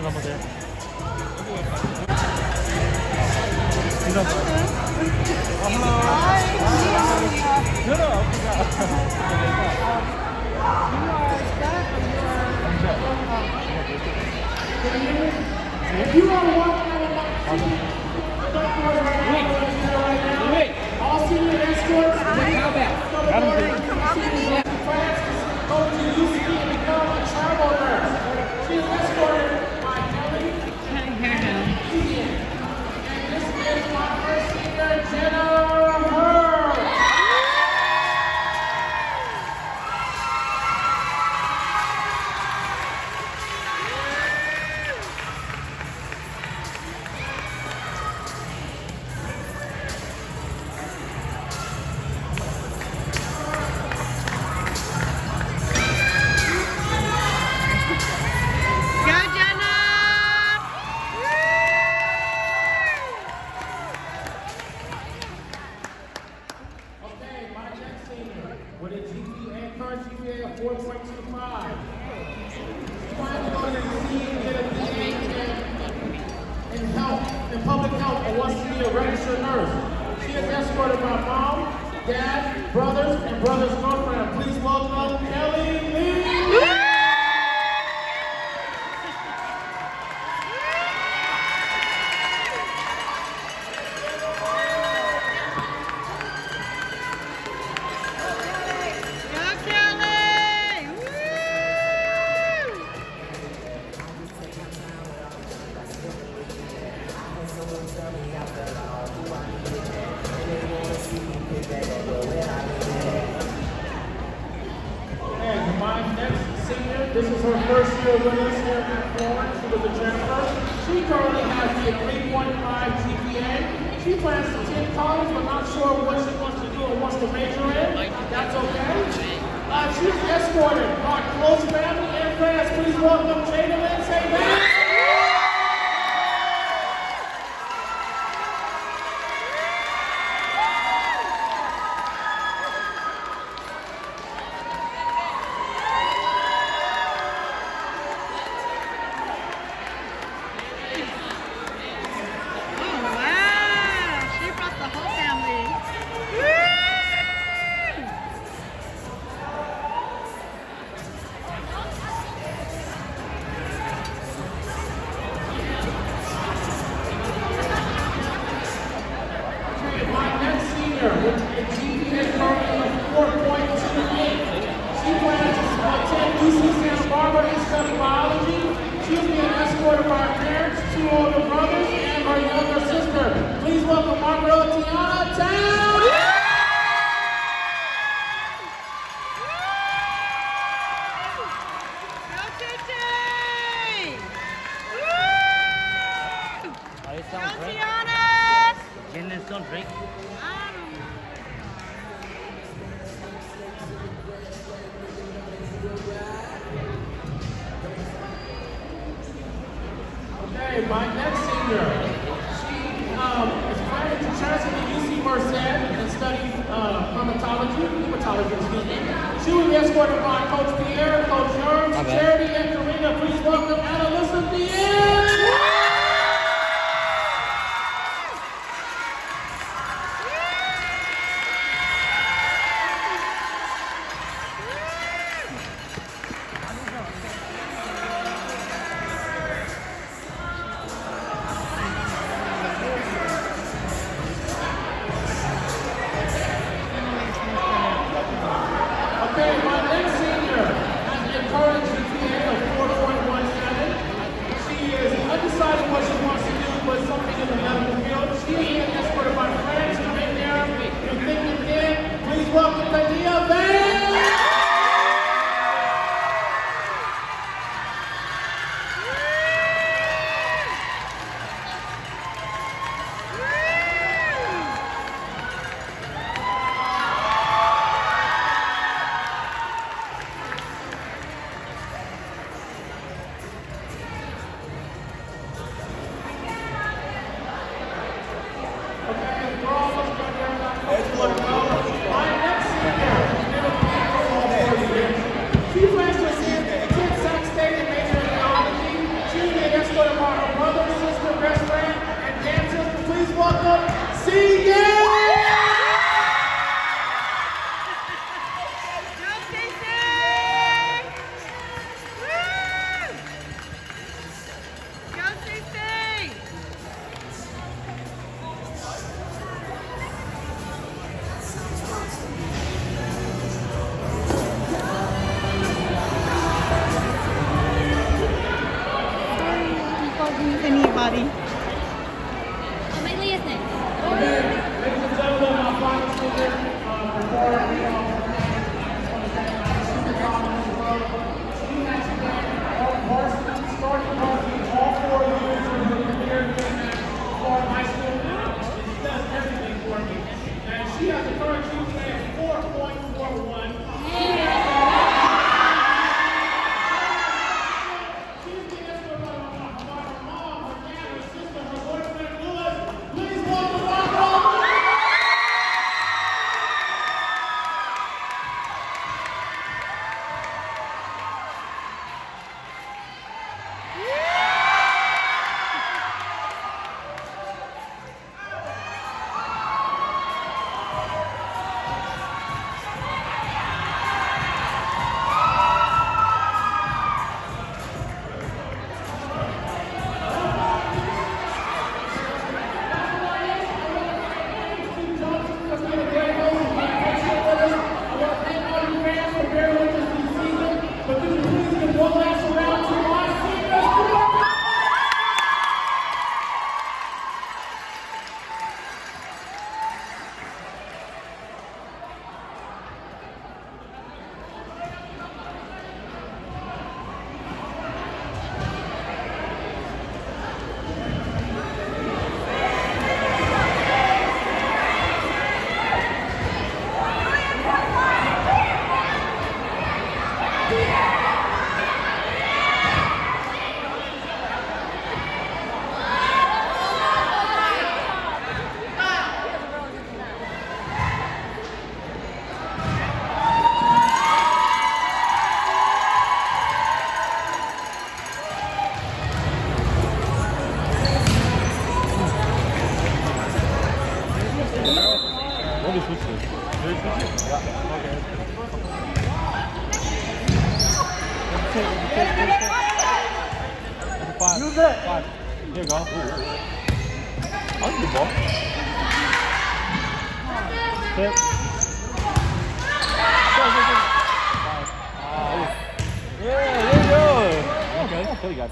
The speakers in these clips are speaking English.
If you want to walk out of that, wait, wait. I'll see you escorts and the. GPA 4.25. She to go to the BA in, health, in public health, and wants to be a registered nurse. She is escorted by mom, dad, brothers, and brother's girlfriend. This is her first year with us here in Florin. She was a transfer. She currently has the 3.5 GPA. She plans to attend college, but not sure what she wants to do or wants to major in. That's okay. Uh, she's escorted by close family and friends. Please welcome Jada Lindsay. Back. Don't drink. Um, Okay, my next senior. She um, is planning to transfer to UC Merced and study uh, hematology, hematology, excuse me. She will be escorted by Coach Pierre, Coach Jerms, My bad. Charity, and Karina. Please welcome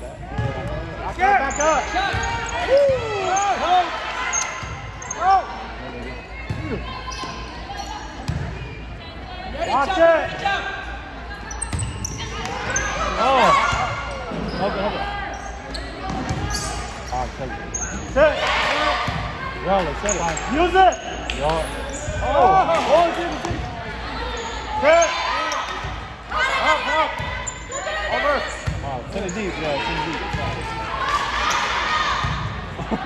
Got that. Back up, back up. Watch it. Oh! Help it, help it. Ah, take it. Sit. Yo, let's set it. Use it. Yo. Oh, Oh! oh, it's in, it's. Sit. Up, up. Over. Oh, send it deep. Yeah, send it deep.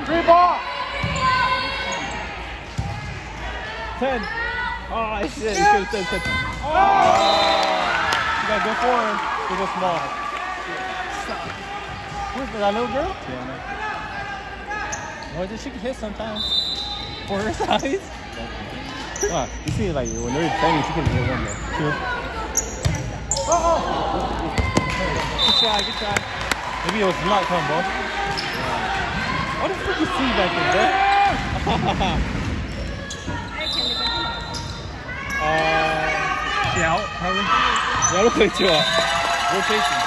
Three ball. Ten. Oh, I shit. You could have said ten. You gotta go for him. You go small. Who's that little girl? Tiana. Well, she can hit sometimes. For her size. Ah, you see, like, when they're training, she can hit one though. Two. Good try, good try. Maybe it was luck not combo. What the fuck you see back there, bro? Uh, out, probably. Yeah, look like two out. Rotation.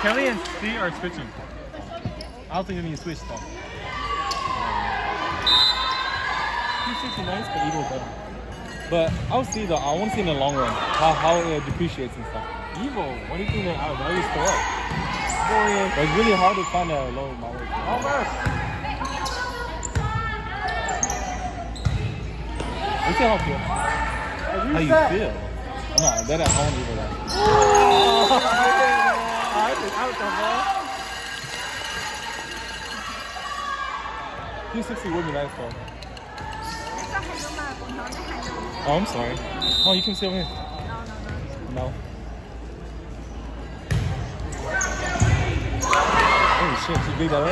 Kelly and Steve are switching. I don't think they need to switch though. 269 is but Evo better. But I'll see though, I want to see in the long run how, how it depreciates and stuff. Evo, what do you think that our values go up? But it's really hard to find a low. Over. Let's see how I feel. How you feel? No, that I won't even that. I think out the ball. 260 would be nice though. Oh, I'm sorry. Oh, you can sit over here. No. Oh shit, you big that? Oh.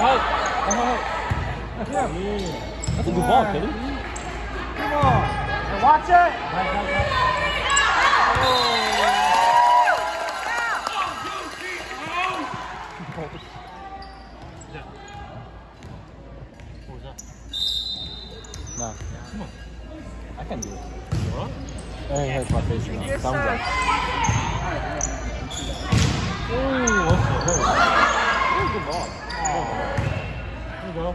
Out. Oh. Yeah. That's a good ball, Kelly. Come on. Watch it. What was that? Nah. Come on. I can do it. What? I hurt my face now. Thumbs up. Ooh, what's the hurt? Ooh, good ball. There you go.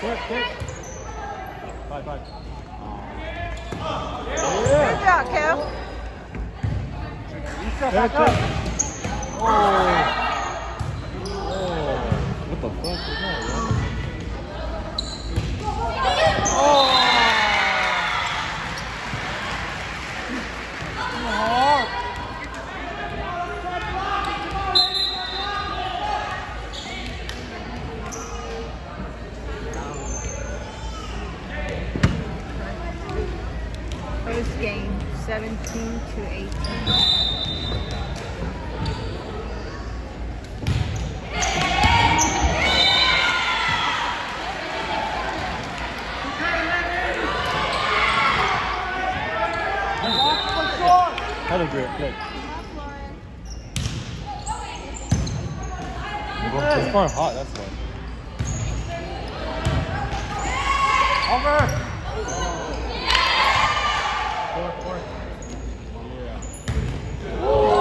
Quick, quick. Bye, bye. Good job, Kel. Reset back up. What the fuck was that, man? First game, 17 to 18. Hello, play. It's far hot, that's why. Over. Reset,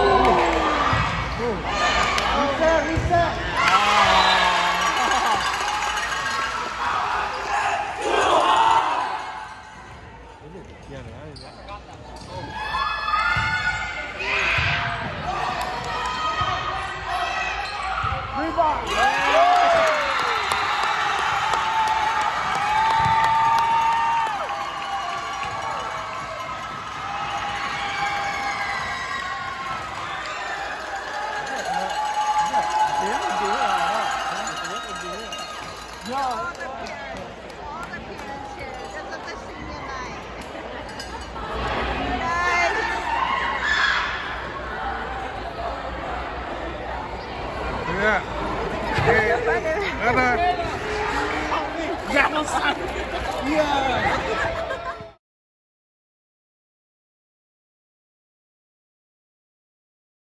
Yeah.